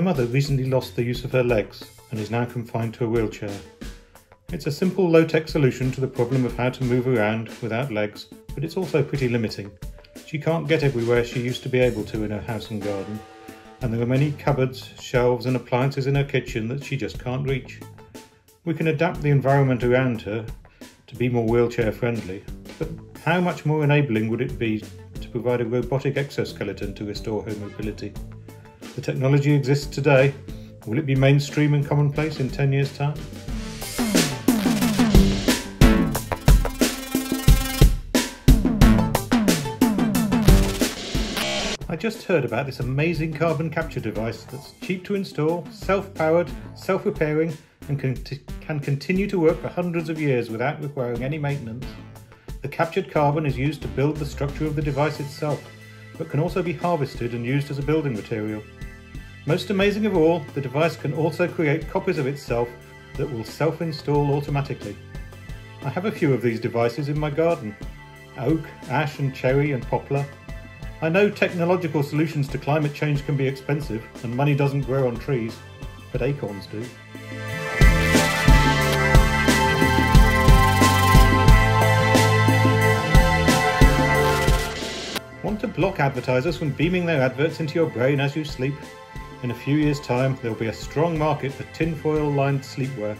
mother recently lost the use of her legs and is now confined to a wheelchair. It's a simple low-tech solution to the problem of how to move around without legs, but it's also pretty limiting. She can't get everywhere she used to be able to in her house and garden, and there are many cupboards, shelves and appliances in her kitchen that she just can't reach. We can adapt the environment around her to be more wheelchair friendly, but how much more enabling would it be to provide a robotic exoskeleton to restore her mobility? The technology exists today. Will it be mainstream and commonplace in 10 years' time? I just heard about this amazing carbon capture device that's cheap to install, self-powered, self-repairing and can, can continue to work for hundreds of years without requiring any maintenance. The captured carbon is used to build the structure of the device itself, but can also be harvested and used as a building material. Most amazing of all, the device can also create copies of itself that will self-install automatically. I have a few of these devices in my garden. Oak, ash and cherry and poplar I know technological solutions to climate change can be expensive and money doesn't grow on trees, but acorns do. Want to block advertisers from beaming their adverts into your brain as you sleep? In a few years' time, there'll be a strong market for tinfoil lined sleepwear